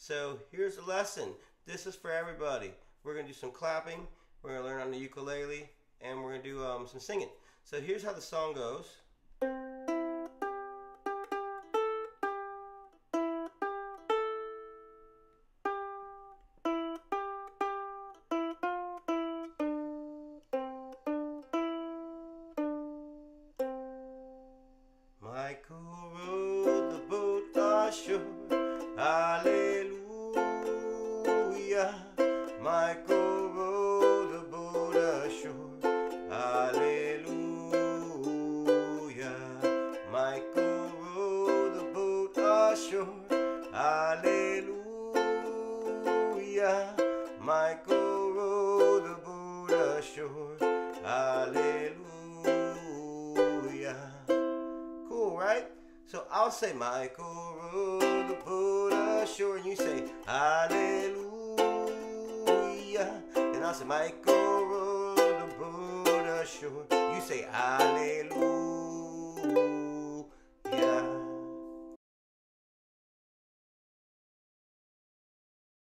So here's a lesson. This is for everybody. We're gonna do some clapping. We're gonna learn on the ukulele, and we're gonna do um, some singing. So here's how the song goes. Michael row the boat ashore. Michael row the boat ashore. Hallelujah. Michael row the boat ashore. Hallelujah. Michael row the boat ashore. Hallelujah. Cool, right? So I'll say, Michael row the boat ashore, and you say, Hallelujah. I'll say, Michael row the boat ashore. You say, Hallelujah.